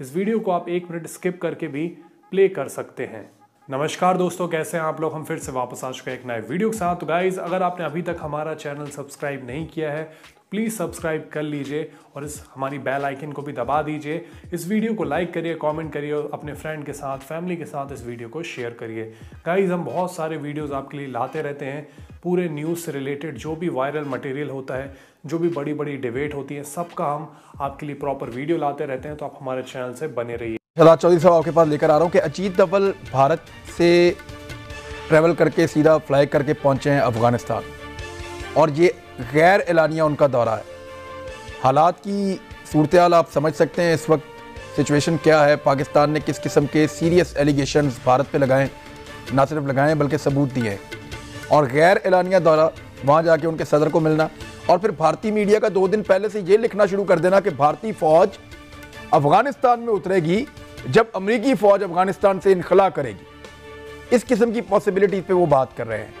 इस वीडियो को आप एक मिनट स्किप करके भी प्ले कर सकते हैं। नमस्कार दोस्तों, कैसे हैं आप लोग? हम फिर से वापस आ चुके हैं एक नए वीडियो के साथ। तो गाइज़ अगर आपने अभी तक हमारा चैनल सब्सक्राइब नहीं किया है प्लीज़ सब्सक्राइब कर लीजिए और इस हमारी बेल आइकन को भी दबा दीजिए। इस वीडियो को लाइक करिए, कमेंट करिए और अपने फ्रेंड के साथ, फैमिली के साथ इस वीडियो को शेयर करिए। गाइज़ हम बहुत सारे वीडियोज़ आपके लिए लाते रहते हैं। पूरे न्यूज़ से रिलेटेड जो भी वायरल मटेरियल होता है, जो भी बड़ी बड़ी डिबेट होती है, सबका हम आपके लिए प्रॉपर वीडियो लाते रहते हैं। तो आप हमारे चैनल से बने रहिए। चौधरी साहब आपके पास लेकर आ रहा हूँ कि अजीत डबल भारत से ट्रैवल करके, सीधा फ्लाई करके पहुँचे हैं अफ़गानिस्तान। और ये गैर एलानिया उनका दौरा है। हालात की सूरत आप समझ सकते हैं इस वक्त सिचुएशन क्या है। पाकिस्तान ने किस किस्म के सीरियस एलिगेशन भारत पे लगाए, ना सिर्फ़ लगाए, बल्कि सबूत दिए और गैर एलानिया दौरा, वहाँ जाके उनके सदर को मिलना और फिर भारतीय मीडिया का दो दिन पहले से ये लिखना शुरू कर देना कि भारतीय फ़ौज अफ़गानिस्तान में उतरेगी, जब अमरीकी फ़ौज अफ़गानिस्तान से इनखला करेगी। इस किस्म की पॉसिबिलिटीज पे वो बात कर रहे हैं।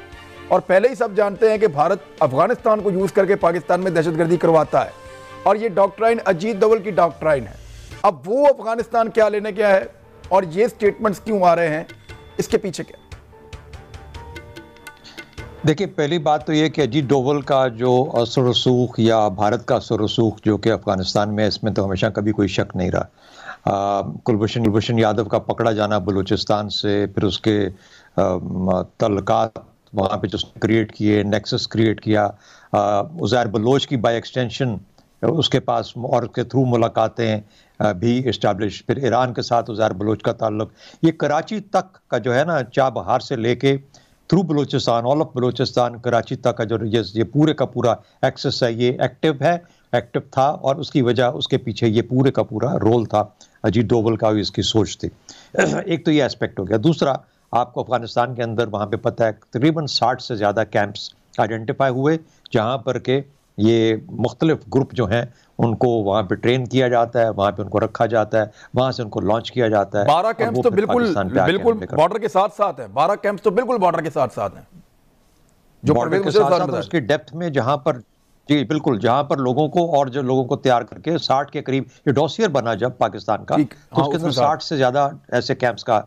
और पहले ही सब जानते हैं कि भारत अफ़गानिस्तान को यूज़ करके पाकिस्तान में दहशतगर्दी करवाता है। और ये डॉक्ट्राइन अजीत दवल की डॉक्ट्राइन है। अब वो अफ़गानिस्तान क्या लेने क्या है और ये स्टेटमेंट्स क्यों आ रहे हैं, इसके पीछे क्या? देखिए, पहली बात तो ये कि अजीत डोवल का जो सुरसूख या भारत का सुरसूख जो कि अफ़गानिस्तान में इसमें तो हमेशा कभी कोई शक नहीं रहा। कुलभूषण कुलभूषण यादव का पकड़ा जाना बलूचिस्तान से, फिर उसके तल्लकात वहाँ पे जो क्रिएट किए नेक्सस क्रिएट किया उज़ैर बलोच की बाई एक्सटेंशन उसके पास और उसके थ्रू मुलाकातें भी इस्टेब्लिश फिर ईरान के साथ उज़ैर बलोच का ताल्लुक। ये कराची तक का जो है ना, चाह बहार से लेके through Balochistan all of Balochistan, Karachi तक का जो ये ये पूरे का पूरा एक्सेस है, ये एक्टिव है एक्टिव था और उसकी वजह उसके पीछे ये पूरे का पूरा रोल था। अजीत डोबल का भी इसकी सोच थी। एक तो ये एस्पेक्ट हो गया। दूसरा आपको अफ़गानिस्तान के अंदर वहाँ पे पता है तकरीबन साठ से ज़्यादा कैंप्स आइडेंटिफाई हुए जहाँ पर के ये मुख्तलिफ़ ग्रुप जो हैं उनको वहाँ पे ट्रेन किया जाता है वहाँ पे उनको रखा जाता है वहाँ से उनको लॉन्च किया जाता है। बारह कैंप्स तो बिल्कुल बिल्कुल बॉर्डर के साथ साथ है। बारह कैंप्स तो बिल्कुल बॉर्डर के साथ साथ हैं। जो बॉर्डर के साथ साथ उसकी डेप्थ में जहाँ पर जी बिल्कुल। जहाँ पर लोगों को और जो लोगों को तैयार करके साठ के करीब ये डॉसियर बना जब पाकिस्तान का तो उसके अंदर साठ। से ज़्यादा ऐसे कैंप्स का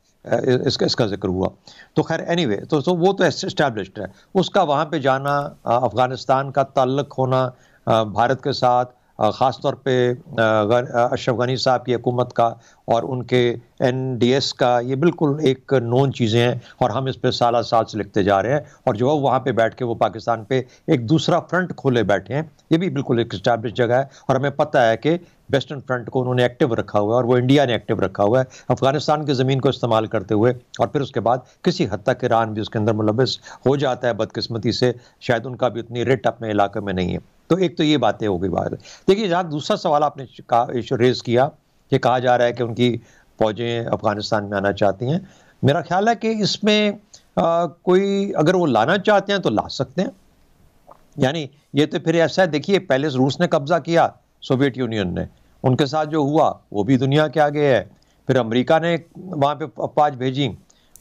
इसका इसका ज़िक्र हुआ। तो खैर एनीवे anyway, तो, तो वो तो एस्टेब्लिश्ड है। उसका वहाँ पे जाना अफ़गानिस्तान का ताल्लुक होना भारत के साथ ख़ास तौर पे अशरफ गनी साहब की हुकूमत का और उनके एन डी एस का, ये बिल्कुल एक नोन चीज़ें हैं और हम इस पर साल साल से लिखते जा रहे हैं और जो वहाँ पे बैठ के वो पाकिस्तान पे एक दूसरा फ्रंट खोले बैठे हैं। ये भी बिल्कुल एक इस्टेब्लिश जगह है और हमें पता है कि वेस्टर्न फ्रंट को उन्होंने एक्टिव रखा हुआ है और वो इंडिया ने एक्टिव रखा हुआ है। अफ़गानिस्तान की ज़मीन को इस्तेमाल करते हुए और फिर उसके बाद किसी हद तक ईरान भी उसके अंदर मुलविस हो जाता है बदकिस्मती से, शायद उनका भी उतनी रेट अपने इलाके में नहीं है। तो एक तो ये बातें हो गई बात। देखिए, जहाँ दूसरा सवाल आपने कहा रेज किया कि कहा जा रहा है कि उनकी फौजें अफ़गानिस्तान में आना चाहती हैं, मेरा ख्याल है कि इसमें कोई अगर वो लाना चाहते हैं तो ला सकते हैं। यानी ये तो फिर ऐसा है, देखिए पहले रूस ने कब्जा किया, सोवियत यूनियन ने। उनके साथ जो हुआ, वो भी दुनिया के आगे है। फिर अमेरिका ने वहाँ पे अफवाज भेजी,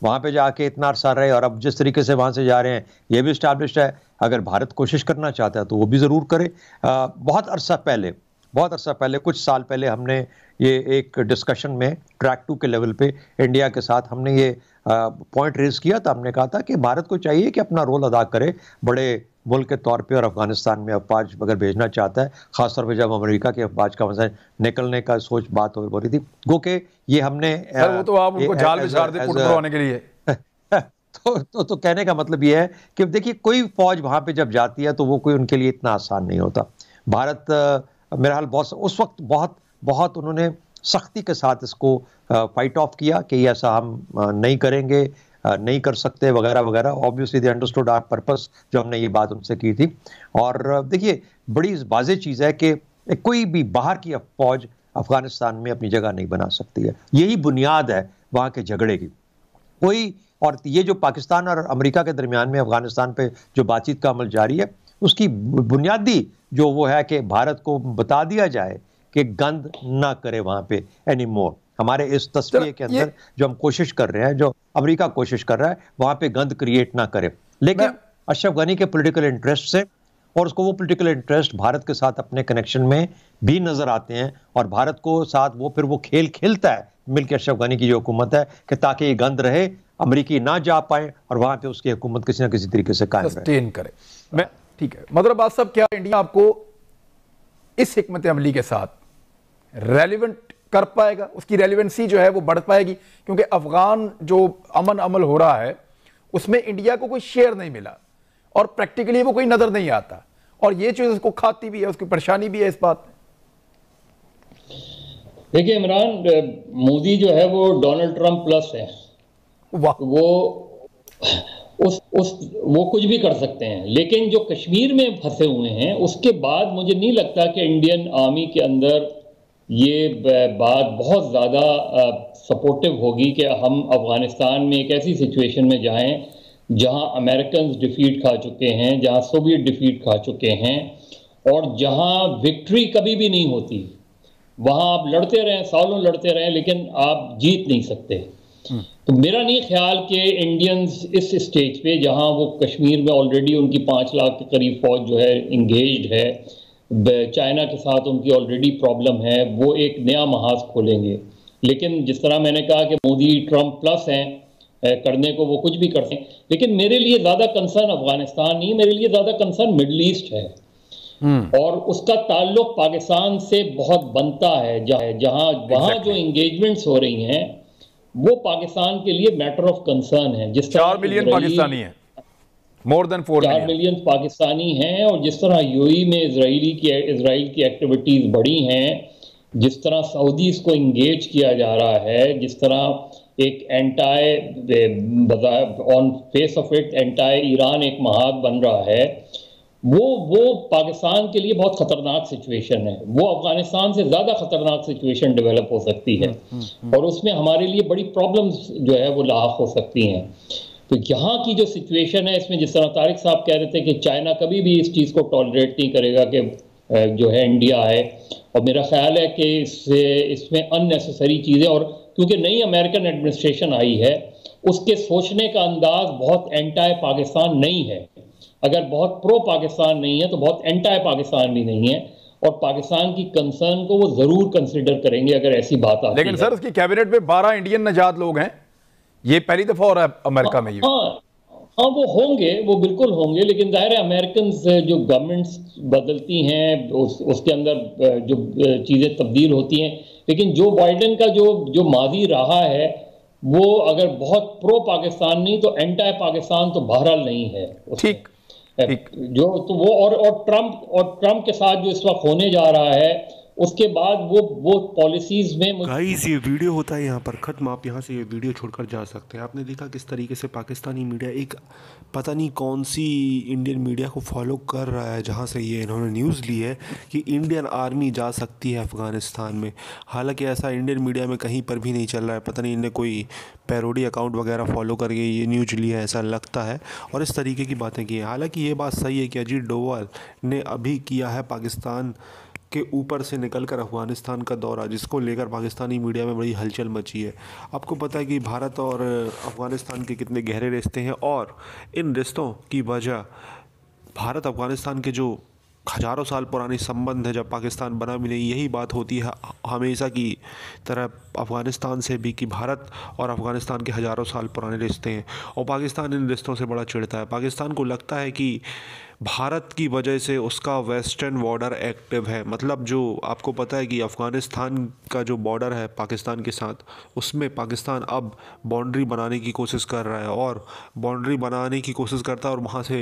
वहाँ पे जाके इतना अरसा रहे और अब जिस तरीके से वहाँ से जा रहे हैं, ये भी इस्टेब्लिश है। अगर भारत कोशिश करना चाहता है तो वो भी ज़रूर करे। आ, बहुत अरसा पहले बहुत अरसा पहले कुछ साल पहले हमने ये एक डिस्कशन में ट्रैक टू के लेवल पे इंडिया के साथ हमने ये पॉइंट रेज किया था। हमने कहा था कि भारत को चाहिए कि अपना रोल अदा करे बड़े मुल्क के तौर पे और अफ़गानिस्तान में अफवाज अगर भेजना चाहता है खासतौर पर जब अमेरिका के अफवाज का मतलब निकलने का सोच बात हो रही थी। गो के ये हमने वो तो आप उनको जाल के लिए। तो, तो तो कहने का मतलब ये है कि देखिए कोई फौज वहाँ पे जब जाती है तो वो कोई उनके लिए इतना आसान नहीं होता। भारत मेरा हाल बहुत उस वक्त बहुत बहुत उन्होंने सख्ती के साथ इसको फाइट ऑफ़ किया कि ऐसा हम नहीं करेंगे नहीं कर सकते वगैरह वगैरह। Obviously they understood our purpose जो हमने ये बात उनसे की थी। और देखिए बड़ी वाजे चीज़ है कि कोई भी बाहर की फौज अफ़गानिस्तान में अपनी जगह नहीं बना सकती है। यही बुनियाद है वहाँ के झगड़े की। कोई और ये जो पाकिस्तान और अमेरिका के दरमियान में अफ़गानिस्तान पे जो बातचीत का अमल जारी है उसकी बुनियादी जो वो है कि भारत को बता दिया जाए कि गंद ना करे वहाँ पे एनी मोर हमारे इस तस्वीर के अंदर जो हम कोशिश कर रहे हैं जो अमेरिका कोशिश कर रहा है वहाँ पे गंद क्रिएट ना करे। लेकिन अशरफ गनी के पोलिटिकल इंटरेस्ट से और उसको वो पोलिटिकल इंटरेस्ट भारत के साथ अपने कनेक्शन में भी नज़र आते हैं और भारत को साथ वो फिर वो खेल खेलता है मिल्क अशरफ गनी की जो हुकूमत है कि ताकि ये गंद रहे अमरीकी ना जा पाए और वहाँ पे उसकी हुकूमत किसी ना किसी तरीके से कायम करे। मैं ठीक है। मतलब बात सब क्या इंडिया आपको इस हमत अमली के साथ रेलिवेंट कर पाएगा? उसकी रेलिवेंसी जो है वो बढ़ पाएगी? क्योंकि अफगान जो अमन अमल हो रहा है उसमें इंडिया को कोई शेयर नहीं मिला और प्रैक्टिकली वो कोई नज़र नहीं आता। और ये चीज़ उसको खाती भी है उसकी परेशानी भी है इस बात में। देखिए इमरान मोदी जो है वो डोनाल्ड ट्रंप प्लस है। वो उस उस, वो कुछ भी कर सकते हैं, लेकिन जो कश्मीर में फंसे हुए हैं, उसके बाद मुझे नहीं लगता कि इंडियन आर्मी के अंदर ये बात बहुत ज़्यादा सपोर्टिव होगी कि हम अफ़गानिस्तान में एक ऐसी सिचुएशन में जाएँ, जहाँ अमेरिकन डिफीट खा चुके हैं, जहाँ सोवियत डिफीट खा चुके हैं, और जहाँ विक्ट्री कभी भी नहीं होती। वहाँ आप लड़ते रहें, सालों लड़ते रहें, लेकिन आप जीत नहीं सकते। तो मेरा नहीं ख्याल कि इंडियंस इस स्टेज पे जहाँ वो कश्मीर में ऑलरेडी उनकी पाँच लाख के करीब फौज जो है इंगेज है चाइना के साथ उनकी ऑलरेडी प्रॉब्लम है वो एक नया महाज खोलेंगे। लेकिन जिस तरह मैंने कहा कि मोदी ट्रंप प्लस हैं करने को वो कुछ भी करते हैं लेकिन मेरे लिए ज़्यादा कंसर्न अफ़गानिस्तान नहीं मेरे लिए ज़्यादा कंसर्न मिडल ईस्ट है। हम्म। और उसका ताल्लुक पाकिस्तान से बहुत बनता है जहाँ जहाँ वहाँ जो इंगेजमेंट्स हो रही हैं वो पाकिस्तान के लिए मैटर ऑफ़ कंसर्न है। जिस चार मिलियन पाकिस्तानी है। मोर देन फोर चार मिलियन पाकिस्तानी हैं और जिस तरह यूई में इसराइली की इसराइल की एक्टिविटीज़ बढ़ी हैं जिस तरह सऊदीज को इंगेज किया जा रहा है जिस तरह एक anti on face of it anti Iran एक महाद बन रहा है वो वो पाकिस्तान के लिए बहुत खतरनाक सिचुएशन है। वो अफ़गानिस्तान से ज़्यादा खतरनाक सिचुएशन डेवलप हो सकती है। हम्म, हम्म, हम्म। और उसमें हमारे लिए बड़ी प्रॉब्लम्स जो है वो लाक हो सकती हैं। तो यहाँ की जो सिचुएशन है इसमें जिस तरह तारिक साहब कह रहे थे कि चाइना कभी भी इस चीज़ को टॉलरेट नहीं करेगा कि जो है इंडिया है। और मेरा ख्याल है कि इससे इसमें अननेसेसरी चीज़ें और क्योंकि नई अमेरिकन एडमिनिस्ट्रेशन आई है उसके सोचने का अंदाज बहुत एंटाई पाकिस्तान नहीं है। अगर बहुत प्रो पाकिस्तान नहीं है तो बहुत एंटाई पाकिस्तान भी नहीं है और पाकिस्तान की कंसर्न को वो ज़रूर कंसिडर करेंगे अगर ऐसी बात आती लेकिन सर उसकी कैबिनेट में बारह इंडियन नजात लोग हैं। ये पहली दफ़ा हो रहा है अमेरिका में ये। हाँ हाँ वो होंगे वो बिल्कुल होंगे लेकिन ज़ाहिर है अमेरिकन जो गवर्नमेंट्स बदलती हैं उस, उसके अंदर जो चीज़ें तब्दील होती हैं लेकिन जो बाइडन का जो जो माजी रहा है वो अगर बहुत प्रो पाकिस्तान नहीं तो एंटाई पाकिस्तान तो बहरहाल नहीं है ठीक। जो तो वो और और ट्रंप और ट्रंप के साथ जो इस वक्त होने जा रहा है उसके बाद वो वो पॉलिसीज़ में गाइस ये वीडियो होता है यहाँ पर। ख़त्म। आप यहाँ से ये वीडियो छोड़कर जा सकते हैं। आपने देखा किस तरीके से पाकिस्तानी मीडिया एक पता नहीं कौन सी इंडियन मीडिया को फॉलो कर रहा है, जहाँ से ये इन्होंने न्यूज़ ली है कि इंडियन आर्मी जा सकती है अफ़गानिस्तान में। हालाँकि ऐसा इंडियन मीडिया में कहीं पर भी नहीं चल रहा है। पता नहीं इन्हें कोई पैरोडी अकाउंट वगैरह फॉलो करके ये न्यूज़ लिया है, ऐसा लगता है। और इस तरीके की बातें की हैं। हालाँकि ये बात सही है कि अजीत डोवाल ने अभी किया है पाकिस्तान के ऊपर से निकलकर अफ़गानिस्तान का दौरा, जिसको लेकर पाकिस्तानी मीडिया में बड़ी हलचल मची है। आपको पता है कि भारत और अफ़गानिस्तान के कितने गहरे रिश्ते हैं और इन रिश्तों की वजह भारत अफ़गानिस्तान के जो हज़ारों साल पुराने संबंध है जब पाकिस्तान बना भी नहीं यही बात होती है हमेशा की तरह अफ़गानिस्तान से भी कि भारत और अफ़गानिस्तान के हज़ारों साल पुराने रिश्ते हैं और पाकिस्तान इन रिश्तों से बड़ा चिड़ता है। पाकिस्तान को लगता है कि भारत की वजह से उसका वेस्टर्न बॉर्डर एक्टिव है। मतलब जो आपको पता है कि अफ़गानिस्तान का जो बॉर्डर है पाकिस्तान के साथ, उसमें पाकिस्तान अब बाउंड्री बनाने की कोशिश कर रहा है और बाउंड्री बनाने की कोशिश करता है और वहाँ से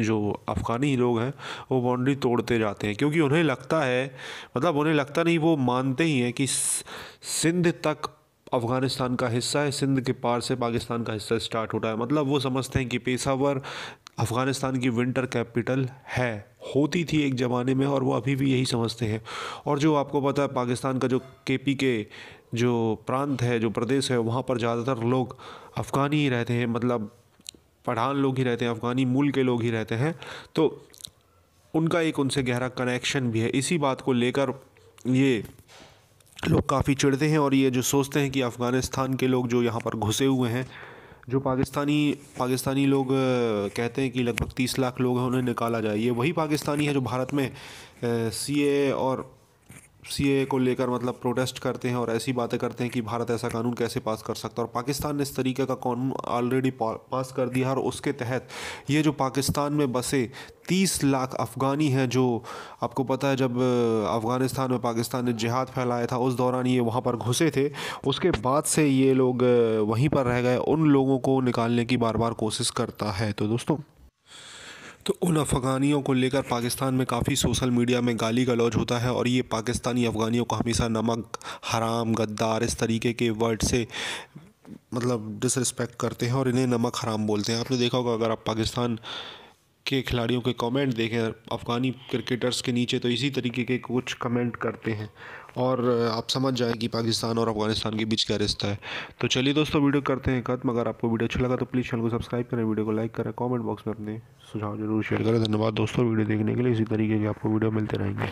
जो अफ़गानी लोग हैं, वो बाउंड्री तोड़ते जाते हैं। क्योंकि उन्हें लगता है मतलब उन्हें लगता नहीं, वो मानते ही हैं कि सिंध तक अफ़गानिस्तान का हिस्सा है, सिंध के पार से पाकिस्तान का हिस्सा स्टार्ट होता है। मतलब वो समझते हैं कि पेशावर अफ़गानिस्तान की विंटर कैपिटल है। होती थी एक ज़माने में और वो अभी भी यही समझते हैं। और जो आपको पता है, पाकिस्तान का जो के पी के जो प्रांत है, जो प्रदेश है, वहाँ पर ज़्यादातर लोग अफ़गानी ही रहते हैं। मतलब पठान लोग ही रहते हैं, अफ़गानी मूल के लोग ही रहते हैं। तो उनका एक उनसे गहरा कनेक्शन भी है। इसी बात को लेकर ये लोग काफ़ी चिढ़ते हैं और ये जो सोचते हैं कि अफ़गानिस्तान के लोग जो यहाँ पर घुसे हुए हैं, जो पाकिस्तानी पाकिस्तानी लोग कहते हैं कि लगभग तीस लाख लोग हैं, उन्हें निकाला जाए। ये वही पाकिस्तानी है जो भारत में सीए और सीए को लेकर मतलब प्रोटेस्ट करते हैं और ऐसी बातें करते हैं कि भारत ऐसा कानून कैसे पास कर सकता है? और पाकिस्तान ने इस तरीके का कानून ऑलरेडी पास कर दिया है और उसके तहत ये जो पाकिस्तान में बसे तीस लाख अफ़गानी हैं जो आपको पता है जब अफ़गानिस्तान में पाकिस्तान ने जिहाद फैलाया था, उस दौरान ये वहाँ पर घुसे थे। उसके बाद से ये लोग वहीं पर रह गए। उन लोगों को निकालने की बार बार कोशिश करता है। तो दोस्तों तो उन अफ़गानियों को लेकर पाकिस्तान में काफ़ी सोशल मीडिया में गाली गलौज होता है और ये पाकिस्तानी अफ़गानियों को हमेशा नमक, हराम, गद्दार इस तरीके के वर्ड से मतलब डिसरिस्पेक्ट करते हैं और इन्हें नमक, हराम बोलते हैं। आपने देखा होगा, अगर आप पाकिस्तान के खिलाड़ियों के कमेंट देखें, अफ़गानी क्रिकेटर्स के नीचे तो इसी तरीके के कुछ कमेंट करते हैं। और आप समझ जाए कि पाकिस्तान और अफ़गानिस्तान के बीच क्या रिश्ता है। तो चलिए दोस्तों, वीडियो करते हैं ख़त्म। अगर आपको वीडियो अच्छा लगा तो प्लीज़ चैनल को सब्सक्राइब करें, वीडियो को लाइक करें कमेंट बॉक्स में अपने सुझाव ज़रूर शेयर करें। धन्यवाद दोस्तों, वीडियो देखने के लिए। इसी तरीके के आपको वीडियो मिलते रहेंगे।